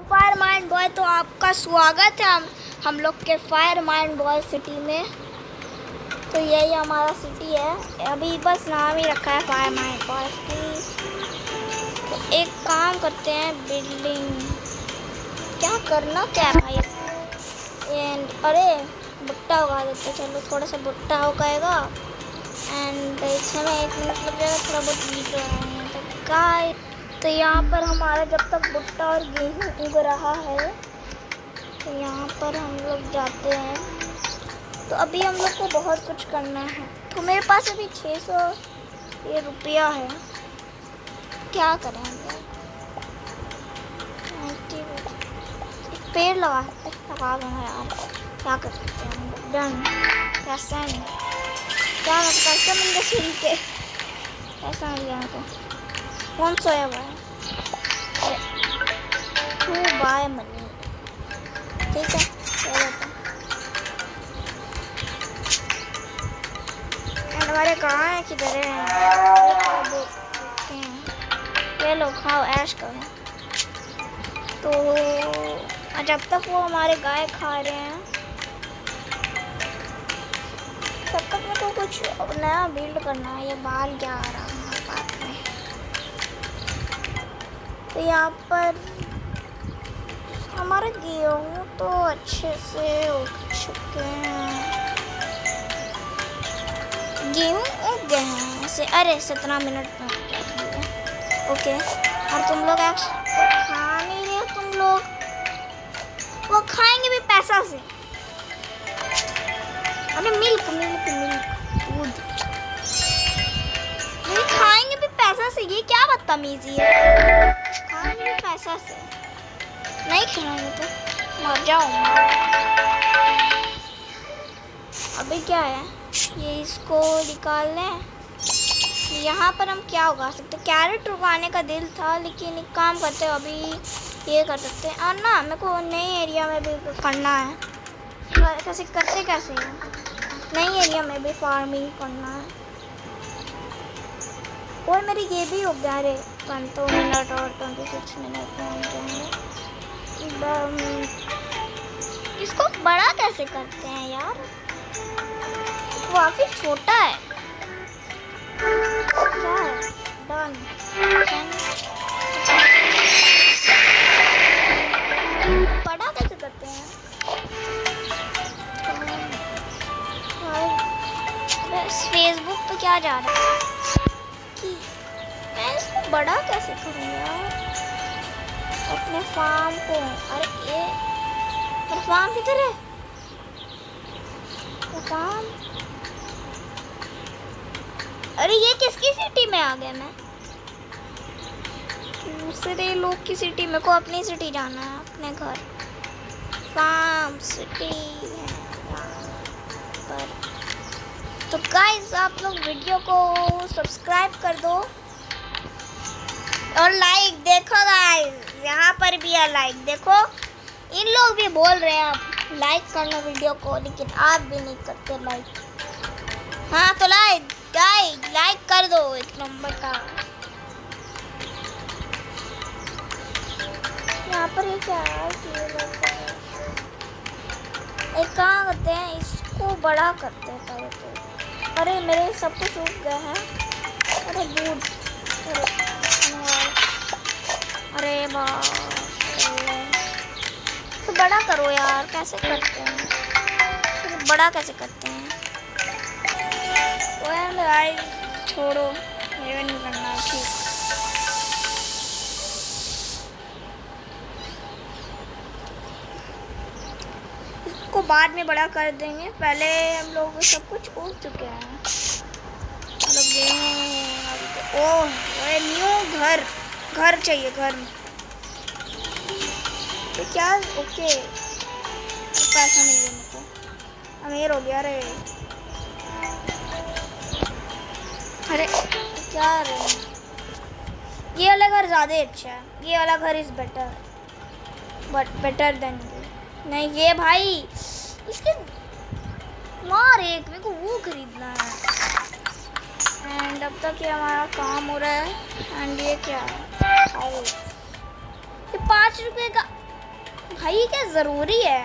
Fire mind boy तो आपका स्वागत है हम हम लोग के फायर माइंड बॉय सिटी में। तो यही हमारा सिटी है। अभी बस नाम ही रखा है फायर माइंड बॉय सिटी तो एक काम करते हैं बिल्डिंग क्या करना क्या है भाई? एंड अरे, भुट्टा उगा देते चलो, थोड़ा सा भुट्टा उगाएगा एंड इसमें एक मिनट लग जाएगा, थोड़ा बहुत वीडियो है तो गाय तो यहाँ पर हमारा जब तक भुट्टा और गेहूँ उग रहा है तो यहाँ पर हम लोग जाते हैं। तो अभी हम लोग को बहुत कुछ करना है। तो मेरे पास अभी छः सौ ये रुपया है। क्या करें हम लोग? पेड़ लगा लगा दो यार। क्या कर सकते हैं डन। कैसा है क्या मतलब कैसा मिल गया सुन के कैसा मिल गया कौन हुआ है टू बाय मनी ठीक है हमारे कहाँ है किधर है ये लो खाओ ऐश करो तो जब तक वो हमारे गाय खा रहे हैं, तब तक मेरे को कुछ नया बिल्ड करना है, ये बाल क्या आ रहा तो यहाँ पर हमारे गेहूँ तो अच्छे से उग चुके हैं। गेहूँ उग गए हैं ऐसे अरे, सत्रह मिनट में ओके, और तुम लोग खा नहीं रहे तुम लोग? वो खाएँगे भी पैसा से। अरे, मिल्क मिल्क मिल्क, दूध। खाएँगे भी पैसा से, ये क्या बदतमीजी है? पैसा से नहीं खिलाएँगे तो मर जाओ अभी क्या है ये इसको निकाल लें यहाँ पर हम क्या उगा सकते कैरेट उगाने का दिल था लेकिन एक काम करते हैं अभी ये कर सकते हैं और ना मेरे को नई एरिया में भी करना है कैसे करते कैसे हैं नई एरिया में भी फ़ार्मिंग करना है और मेरी ये भी हो गया रे वन टू मिनट और ट्वेंटी सिक्स मिनट में जाएँगे इसको बड़ा कैसे करते हैं यार? काफ़ी छोटा है। डन बड़ा कैसे करते हैं? फेसबुक पे क्या जा रहा है? बड़ा कैसे करूँ यार? अपने फार्म को अरे ये मेरा फार्म किधर है? फार्म अरे ये किसकी सिटी में आ गया मैं? दूसरे लोग की सिटी मेरे को अपनी सिटी जाना है, अपने घर। फार्म सिटी पर। तो गाइस आप लोग वीडियो को सब्सक्राइब कर दो। और लाइक देखो गाइस यहाँ पर भी है लाइक देखो। इन लोग भी बोल रहे हैं आप लाइक करना वीडियो को, लेकिन आप भी नहीं करते लाइक हाँ तो लाइक गाइस लाइक कर दो एक नंबर का। यहाँ पर ये क्या है एक काम करते हैं, इसको बड़ा करते हैं पहले तो। अरे, मेरे सब कुछ उग गए हैं। अरे दूध अरे तो बड़ा करो यार, कैसे करते हैं? तो बड़ा कैसे करते हैं? छोड़ो। ये नहीं करना, ठीक। इसको बाद में बड़ा कर देंगे। पहले हम लोग सब कुछ उग चुके हैं। मतलब गेहूँ ओह न्यू घर। घर चाहिए, घर। तो क्या? ओके। पैसा नहीं है मुझको अमीर हो गया रे। अरे, क्या रे? ये वाला घर ज़्यादा अच्छा है। ये वाला घर is better but better than नहीं, ये भाई, इसके मार एक, मेरे को वो खरीदना है। एंड अब तक ये हमारा काम हो रहा है। एंड ये क्या है? ये पाँच रुपये का भाई क्या ज़रूरी है?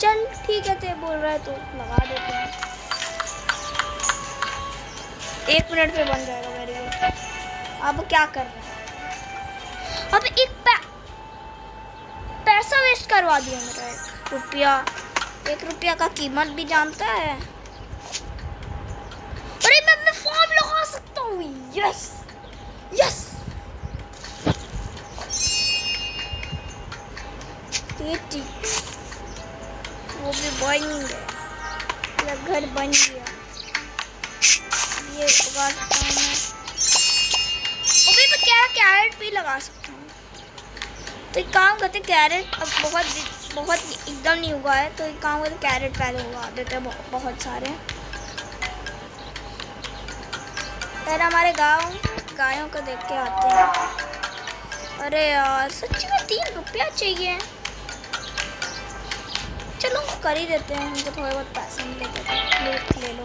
चल, ठीक है तो बोल रहा है तो लगा देते हैं। एक मिनट में बन जाएगा मेरे गुड अब क्या कर रहे हैं? अब एक पै... पैसा वेस्ट करवा दिया मेरा एक रुपया। एक रुपया का कीमत भी जानता है? अरे मैं मैं फॉर्म लगा सकता हूँ यस यस वो भी बन गया। घर बन गया। ये उगा सकता हूँ? मैं अभी मैं क्या कैरेट भी लगा सकता हूँ। तो एक काम करते कैरेट अब बहुत बहुत एकदम नहीं हुआ है तो एक काम करते कैरेट पहले उगा देते हैं, बहुत सारे। पहले हमारे गाँव गायों को देख के आते हैं। अरे यार, सच्ची में तीन रुपया चाहिए। चलो, कर ही देते हैं हमको थोड़े बहुत पैसे मिलेंगे ले लो।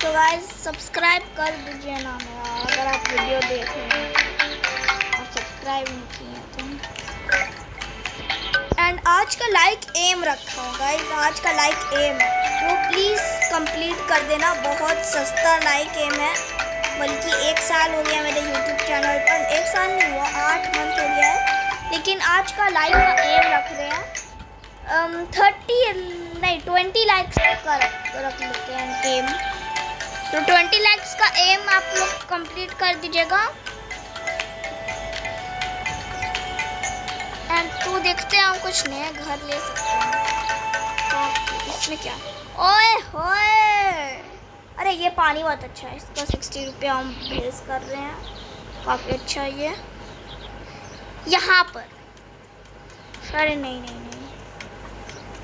तो गाइस सब्सक्राइब कर दीजिए ना मेरा, अगर आप वीडियो देख रहे हैं। और सब्सक्राइब नहीं किए तो। एंड आज का लाइक एम रखा हूँ गाइस आज का लाइक एम वो प्लीज़ कंप्लीट कर देना. बहुत सस्ता लाइक एम है. बल्कि एक साल हो गया मेरे यूट्यूब चैनल पर. एक साल नहीं हुआ, आठ मंथ हो गया है. लेकिन आज का लाइक का एम रख रहे हैं. थर्टी नहीं ट्वेंटी लाइक्स का रख लेते हैं एम तो ट्वेंटी लाइक्स का एम आप लोग कंप्लीट कर दीजिएगा. तो देखते हैं, हम कुछ नए घर ले सकते हैं। तो इसमें क्या? ओए, होए! अरे, ये पानी बहुत अच्छा है। इसका सिक्सटी रुपया हम भेज कर रहे हैं। काफ़ी अच्छा ये। यहाँ पर। अरे, नहीं नहीं नहीं।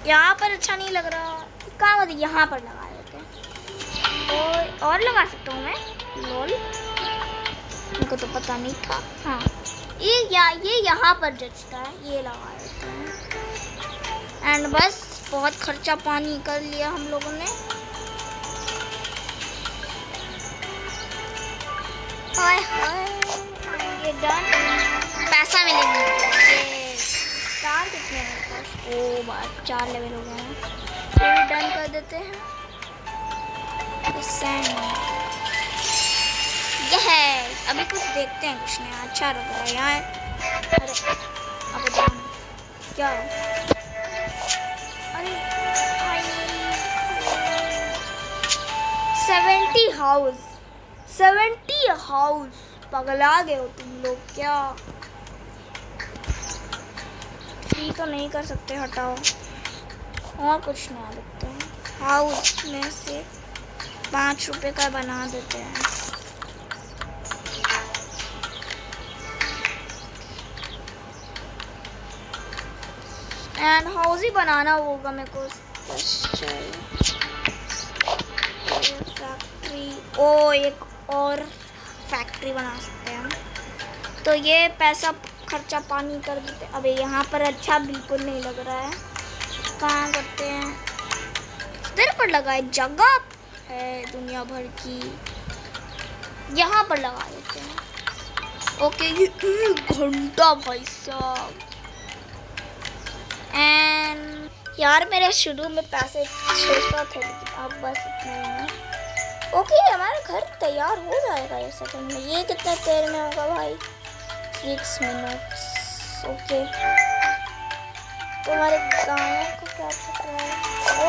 यहाँ पर अच्छा नहीं लग रहा। कहाँ मतलब यहाँ पर लगा देते हैं। और और लगा सकता हूँ मैं? लोल उनको तो पता नहीं था। हाँ। ये या, ये यहाँ पर जचता है, ये लगा देते हैं। एंड बस, बहुत खर्चा पानी कर लिया हम लोगों ने। हाय हाय, ये डन पैसा मिलेगा। चार कितने हैं ओ बात चार लेवल हो गए हैं। ये भी डन कर देते हैं। सैंड यह है। अभी कुछ देखते हैं, कुछ नहीं अच्छा लग रहा है, यहाँ अरे, अब क्या? अरे सेवेंटी हाउस सेवेंटी हाउस पगला गए हो तुम लोग, क्या? फ्री तो नहीं कर सकते, हटाओ। और कुछ ना देखते हैं। हाउस में से पाँच रुपए का बना देते हैं। एंड हाउस ही बनाना होगा मेरे को। फैक्ट्री ओ एक और फैक्ट्री बना सकते हैं तो ये पैसा खर्चा पानी कर देते अबे यहाँ पर अच्छा बिल्कुल नहीं लग रहा है। कहाँ करते हैं? इधर पर लगाए जगह है दुनिया भर की। यहाँ पर लगा देते हैं। ओके घंटा भाई साहब। एंड यार, मेरे शुरू में पैसे छः सौ थे, लेकिन अब बस इतने हैं ओके हमारा घर तैयार हो जाएगा ये सेकंड में। ये कितने देर में होगा भाई? सिक्स मिनट्स ओके तो हमारे गाँव को क्या रहा है? ओ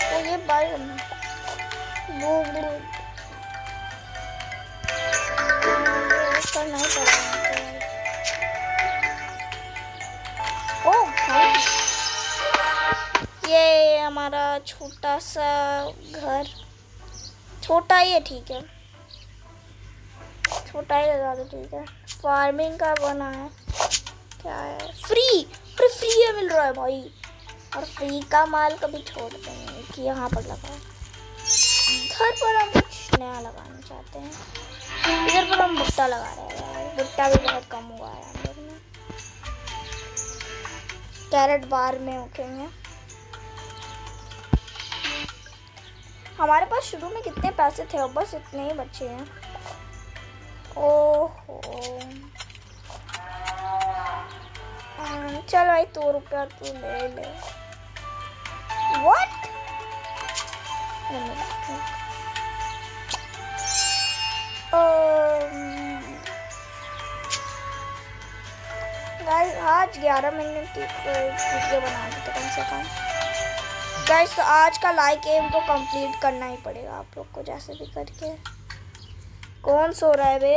तो ये बल्ब वो वो करना ही पड़ेगा। ये हमारा छोटा सा घर। छोटा ही है, ठीक है। छोटा ही ज़्यादा, ठीक है। फ़ार्मिंग का बना है। क्या है? फ्री अरे फ्री है मिल रहा है भाई। और फ्री का माल कभी छोड़ते नहीं कि यहाँ पर लगा घर पर हम कुछ नया लगाना चाहते हैं। इधर पर हम भुट्टा लगा रहे हैं भुट्टा भी बहुत कम हुआ है हम में। कैरेट बार में उठेंगे। हमारे पास शुरू में कितने पैसे थे और बस इतने ही बचे हैं। ओहो। चल भाई, दो रुपया तू ले ले। व्हाट गाइस आज 11 मिनट वीडियो बना दी तो कम से कम। गाइस तो आज का लाइक एम तो कंप्लीट करना ही पड़ेगा आप लोग को जैसे भी करके। कौन सो रहा है बे?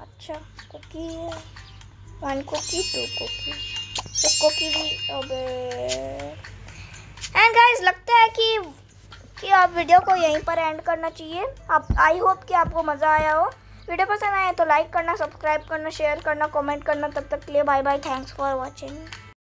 अच्छा कुकी है। वन कुकी टू कुकी तो कुकी भी, अबे। एंड गाइस लगता है कि कि आप वीडियो को यहीं पर एंड करना चाहिए। आप आई होप कि आपको मज़ा आया हो। वीडियो पसंद आए तो लाइक करना सब्सक्राइब करना शेयर करना कमेंट करना। तब तक के लिए bye bye thanks for watching